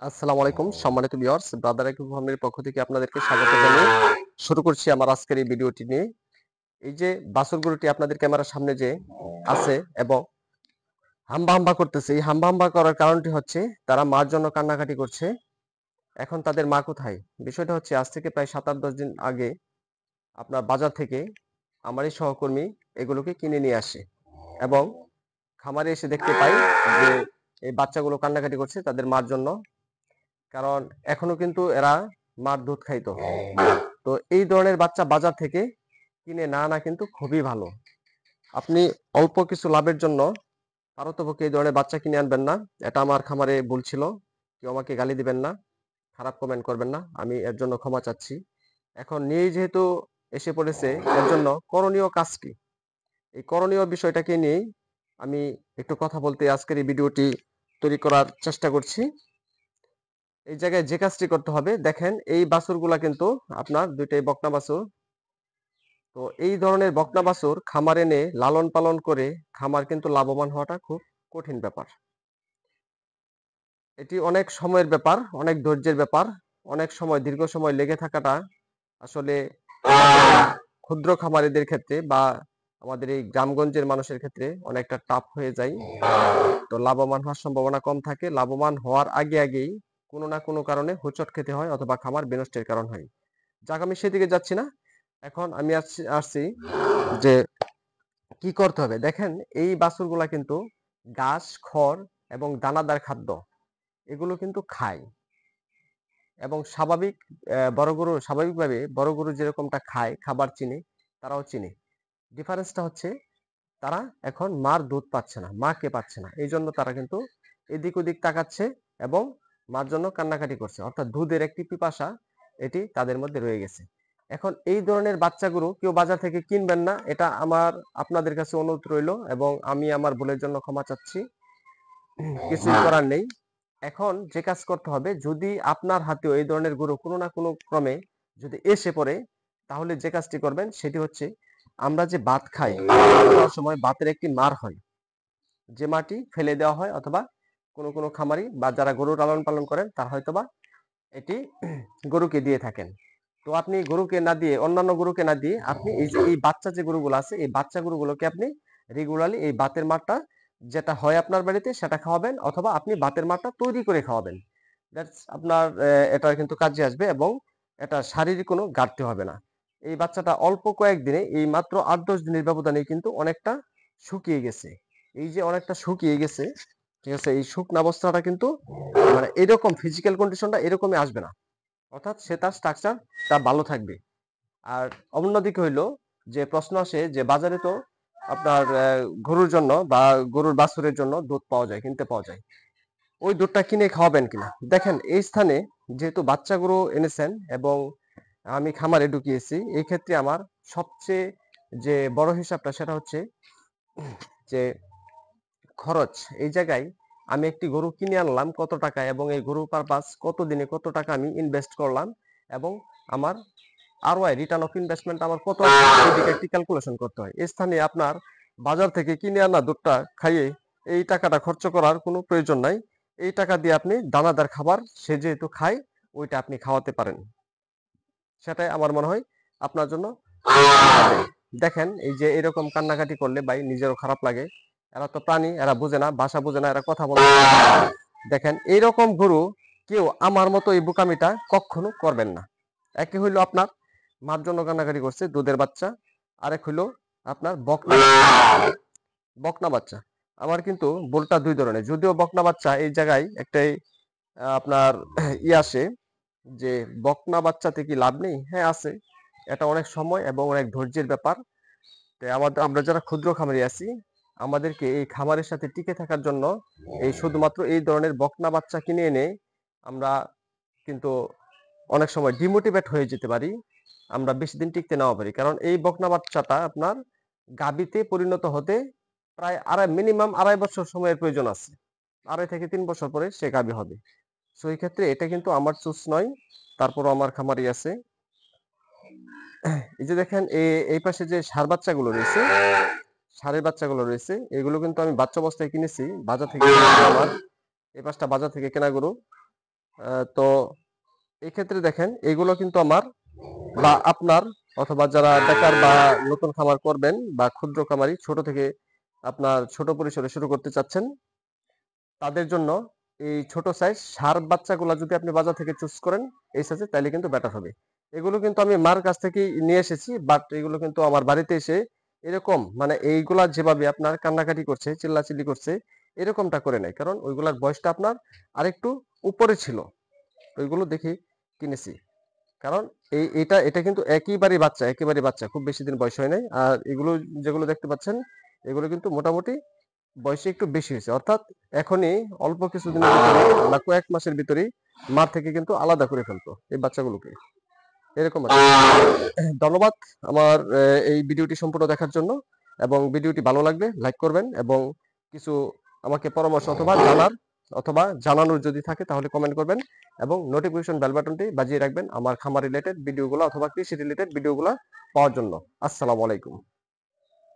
আসসালামু আলাইকুম সম্মানিত ভিউয়ার্স ব্রাদার ফার্মের পক্ষ থেকে আপনাদেরকে স্বাগত জানিয়ে শুরু করছি আমার আজকের এই ভিডিওটি নিয়ে। এই যে গরুটি আপনাদের ক্যামেরার সামনে যে আছে এবং হাম্বা হাম্বা করতেছে এই হাম্বা হাম্বা করার কারণটি হচ্ছে তারা মার জন্য কান্নাকাটি করছে। এখন তাদের মা কোথায়? বিষয়টা হচ্ছে আজ থেকে প্রায় সাত আট দশ দিন আগে আপনার বাজার থেকে আমার এই সহকর্মী এগুলোকে কিনে নিয়ে আসে এবং খামারে এসে দেখতে পাই যে এই বাচ্চাগুলো কান্নাকাটি করছে তাদের মার জন্য কারণ এখনও কিন্তু এরা মার দুধ খাইতো। তো এই ধরনের বাচ্চা বাজার থেকে কিনে না না কিন্তু খুবই ভালো। আপনি অল্প কিছু লাভের জন্য পারতপক্ষে এই ধরনের বাচ্চা কিনে আনবেন না। এটা আমার খামারে ভুল ছিল। কেউ আমাকে গালি দিবেন না, খারাপ কমেন্ট করবেন না। আমি এর জন্য ক্ষমা চাচ্ছি। এখন নিয়েই যেহেতু এসে পড়েছে, এর জন্য করণীয় কাজ কি? এই করণীয় বিষয়টাকে নিয়েই আমি একটু কথা বলতে আজকের এই ভিডিওটি তৈরি করার চেষ্টা করছি। এই জায়গায় যে কাজটি করতে হবে, দেখেন এই বাছুরগুলা কিন্তু আপনার দুইটাই বকনা বাছুর তো এই ধরনের বকনা বাছুর খামার এনে লালন পালন করে খামার কিন্তু লাভবান হওয়াটা খুব কঠিন ব্যাপার। এটি অনেক সময়ের ব্যাপার, অনেক ধৈর্যের ব্যাপার, অনেক সময়, দীর্ঘ সময় লেগে থাকাটা আসলে ক্ষুদ্র খামারিদের ক্ষেত্রে বা আমাদের এই গ্রামগঞ্জের মানুষের ক্ষেত্রে অনেকটা টাফ হয়ে যায়। তো লাভবান হওয়ার সম্ভাবনা কম থাকে, লাভবান হওয়ার আগে আগেই কোনো না কোনো কারণে হোঁচট খেতে হয় অথবা খামার বিনষ্টের কারণ হয়। যাক, আমি সেদিকে যাচ্ছি না। এখন আমি আসছি যে কি করতে হবে? দেখেন, এই বাছুরগুলা কিন্তু ঘাস, খড় এবং দানাদার খাদ্য, এগুলো কিন্তু খায়। এবং স্বাভাবিক বড় গরু, স্বাভাবিকভাবে বড় গরু যেরকমটা খায়, খাবার চিনে, তারাও চিনে। ডিফারেন্সটা হচ্ছে তারা এখন মার দুধ পাচ্ছে না, মাকে পাচ্ছে না। এই জন্য তারা কিন্তু এদিক ওদিক তাকাচ্ছে এবং মার জন্য কান্নাকাটি করছে। অর্থাৎ দুধের একটি পিপাসা এটি তাদের মধ্যে রয়ে গেছে। এখন এই ধরনের বাচ্চাগুলো কেউ বাজার থেকে কিনবেন না এটা আমার আপনাদের কাছে অনুরোধ রইল এবং আমি আমার ভুলের জন্য ক্ষমা চাচ্ছি। কিছুই করার নেই। এখন যে কাজ করতে হবে যদি আপনার হাতেও এই ধরনের গরু কোনো না কোনো ক্রমে যদি এসে পড়ে তাহলে যে কাজটি করবেন সেটি হচ্ছে আমরা যে ভাত খাই খাওয়ার সময় ভাতের একটি মার হয়। যে মাটি ফেলে দেওয়া হয় অথবা কোনো কোনো খামারি বা যারা গরু লালন পালন করেন, তারা হয়তোবা এটি গরুকে দিয়ে থাকেন। তো আপনি গরুকে না দিয়ে, অন্যান্য গরুকে না দিয়ে আপনি এই যে, এই বাচ্চা যে গরুগুলো আছে, এই বাচ্চা গরুগুলোকে আপনি রেগুলারলি এই বাতের মাঠটা যেটা হয় আপনার বাড়িতে, সেটা খাওয়াবেন অথবা আপনি বাতের মাঠটা তৈরি করে খাওয়াবেন। দ্যাটস আপনার এটা কিন্তু কাজে আসবে এবং এটা শারীরিক কোনো ঘাটতি হবে না। এই বাচ্চাটা অল্প কয়েকদিনে, এই মাত্র আট দশ দিনের ব্যবধানে কিন্তু অনেকটা শুকিয়ে গেছে। এই যে অনেকটা শুকিয়ে গেছে ঠিক আছে? এই শুকনা অবস্থাটা কিন্তু মানে এরকম ফিজিক্যাল কন্ডিশনটা এরকমই আসবে না। অর্থাৎ সে তার স্ট্রাকচার স্ট্রাকচারটা ভালো থাকবে। আর অন্যদিকে হইল যে প্রশ্ন আসে যে বাজারে তো আপনার গরুর জন্য বা গরুর বাছুরের জন্য দুধ পাওয়া যায়, কিনতে পাওয়া যায়। ওই দুধটা কিনে খাওয়াবেন কিনা? দেখেন, এই স্থানে যেহেতু বাচ্চা গরু এনেছেন এবং আমি খামারে ঢুকিয়েছি, এই ক্ষেত্রে আমার সবচেয়ে যে বড় হিসাবটা সেটা হচ্ছে যে খরচ। এই জায়গায় আমি একটি গরু কিনে আনলাম কত টাকা এবং এই গরু পারপাস কত দিনে কত টাকা আমি ইনভেস্ট করলাম এবং আমার আরওআই রিটার্ন অফ ইনভেস্টমেন্ট আমার কত সেদিকে একটি ক্যালকুলেশন করতে হয়। স্থানে আপনার বাজার থেকে কিনে আনা দুধটা খাইয়ে এই টাকাটা খরচ করার কোনো প্রয়োজন নাই। এই টাকা দিয়ে আপনি দানাদার খাবার সে যেহেতু খায়, ওইটা আপনি খাওয়াতে পারেন। সেটাই আমার মনে হয় আপনার জন্য দেখেন, এই যে এরকম কান্নাকাটি করলে ভাই নিজেরও খারাপ লাগে। এরা তো প্রাণী, এরা বুঝে না, ভাষা বুঝে না, এরা কথা বলে দেখেন, এইরকম গরু কেউ আমার মতো এই বোকামিটা কখনো করবেন না। একে হইল আপনার মার জন্য কান্নাকাটি করছে, দুধের বাচ্চা। আরেক হইল আপনার বকনা। বকনা বাচ্চা। আমার কিন্তু বোলটা দুই ধরনের। যদিও বকনা বাচ্চা এই জায়গায় একটাই আপনার ই আসে যে বকনা বাচ্চাতে কি লাভ নেই? হ্যাঁ আছে। এটা অনেক সময় এবং অনেক ধৈর্যের ব্যাপার। তো আমাদের, আমরা যারা ক্ষুদ্র খামারি আছি আমাদেরকে এই খামারের সাথে টিকে থাকার জন্য এই শুধুমাত্র এই ধরনের বকনা বাচ্চা কিনে এনে আমরা কিন্তু অনেক সময় ডিমোটিভেট হয়ে যেতে পারি। আমরা বেশি দিন টিকতে নাও পারি। কারণ এই বকনা বাচ্চাটা আপনার গাবিতে পরিণত হতে প্রায় আড়াই মিনিমাম আড়াই বছর সময়ের প্রয়োজন আছে। আড়াই থেকে তিন বছর পরে সে গাবি হবে। সো এই ক্ষেত্রে এটা কিন্তু আমার চুজ নয়, তারপরও আমার খামারি আছে। এই যে দেখেন এই পাশে যে সার বাচ্চাগুলো রয়েছে ষাঁড়ের বাচ্চাগুলো রয়েছে, এগুলো কিন্তু আমি বাচ্চা অবস্থায় কিনেছি, বাজার থেকে আমার। এই পাশটা বাজার থেকে কেনা গরু। তো এই ক্ষেত্রে দেখেন, এগুলো কিন্তু আমার বা আপনার অথবা যারা বেকার বা নতুন খামার করবেন বা ক্ষুদ্র খামারি, ছোট থেকে আপনার ছোট পরিসরে শুরু করতে চাচ্ছেন, তাদের জন্য এই ছোট সাইজ সার বাচ্চাগুলো যদি আপনি বাজার থেকে চুজ করেন, এই সাইজে তাহলে কিন্তু বেটার হবে। এগুলো কিন্তু আমি মার কাছ থেকেই নিয়ে এসেছি বাট এগুলো কিন্তু আমার বাড়িতে এসে এরকম মানে এইগুলা যেভাবে আপনার কান্নাকাটি করছে, চিল্লাচিল্লি করছে, এরকমটা করে নাই। কারণ ওইগুলার বয়সটা আপনার আরেকটু উপরে ছিল। ওইগুলো দেখে কিনেছি। কারণ এই, এটা এটা কিন্তু একইবারই বাচ্চা, একেবারে বাচ্চা, খুব বেশি দিন বয়স হয় নাই। আর এগুলো যেগুলো দেখতে পাচ্ছেন, এগুলো কিন্তু মোটামুটি বয়সে একটু বেশি হয়েছে। অর্থাৎ এখনই অল্প কিছুদিনের ভিতরে বা কয়েক মাসের ভিতরেই মার থেকে কিন্তু আলাদা করে ফেলতো এই বাচ্চাগুলোকে। এরকম ধন্যবাদ আমার এই ভিডিওটি সম্পূর্ণ দেখার জন্য এবং ভিডিওটি ভালো লাগলে লাইক করবেন এবং কিছু আমাকে পরামর্শ অথবা জানার অথবা জানানোর যদি থাকে তাহলে কমেন্ট করবেন এবং নোটিফিকেশন বেল বাটনটি বাজিয়ে রাখবেন আমার খামার রিলেটেড ভিডিওগুলো অথবা কৃষি রিলেটেড ভিডিওগুলো পাওয়ার জন্য। আসসালামু আলাইকুম।